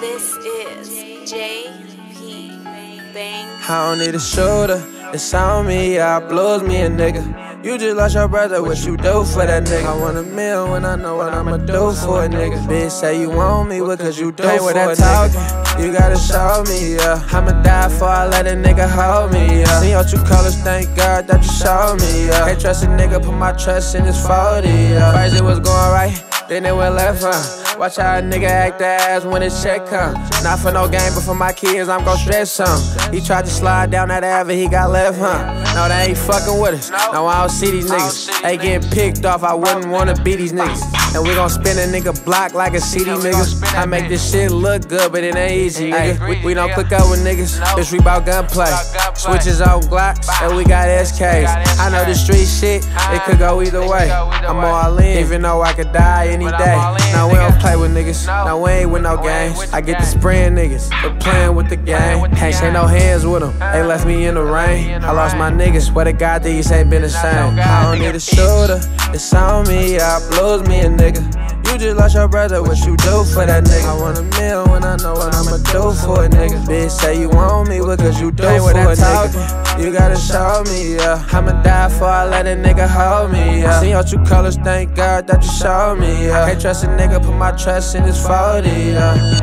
This is JP Bang. I don't need a shoulder. it's on me, I blows me a nigga. You just lost your brother, what you do for that nigga? I want a meal when I know what I'ma do for a nigga. Bitch say you want me because you do for that talking. You gotta show me, yeah. I'ma die before I let a nigga hold me, yeah. See your true colors, thank God that you showed me, yeah. Can't trust a nigga, put my trust in his 40, yeah. First it was going right, then it went left, huh? Watch how a nigga act the ass when his check come. Not for no game, but for my kids, I'm gon' stress some. He tried to slide down that alley, he got left, huh? No, they ain't fucking with us. Now I don't see these niggas. They getting picked off, I wouldn't wanna be these niggas. And we gon' spin a nigga block like a CD nigga. I make this shit look good, but it ain't easy, nigga. We, we don't click up with niggas, we bout gunplay. Switches on Glocks, and we got SKs. I know the street shit, it could go either way. I'm all in, even though I could die any day. Now with niggas. No, we ain't with no games. I get to spraying niggas, but playing with the game. Ain't shake no hands with them. They left me in the rain. I lost my niggas. Swear to God, these ain't been the same. I don't need a shooter. It's on me. Yeah, blows me a nigga. You just lost your brother, what you do for that nigga? I want a meal when I know what I'ma do for a nigga. Bitch, say you want me because you do for a nigga. You gotta show me, yeah. I'ma die before I let a nigga hold me, yeah. See your true colors, thank God that you showed me, yeah. Can't trust a nigga, put my trust in his 40, yeah.